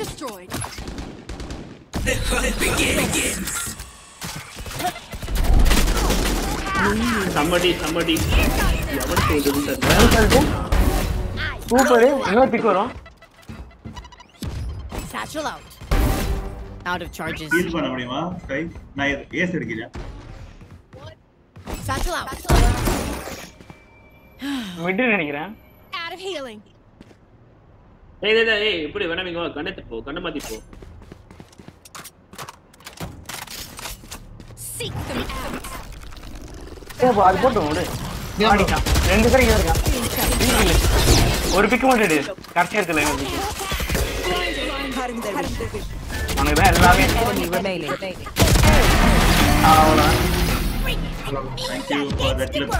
destroyed. The hunt begins. Somebody, somebody. यावर छोड़ दूँ sir. मैं उतर को. ऊपर है. इन्होंने पिक करो. Satchel out. Out of charges. Heal बना बड़ी माँ. कहीं ना ये ये सड़ गया. Satchel out. Mid नहीं रहा. Out of healing. ஏய் இல்லை ஏய் இப்படி வேணாமிங்க கண்ணத்து போ கண்ணை மாத்தி போ. அது போட்டு விடு. ரெண்டு பேரும் இங்கே இருக்கான். ஒரு பிக் மட்டும் எடு. கரெக்டாக இருக்குல்ல உனக்கு தான் எல்லாமே அவ்வளோ Thank you for that clip.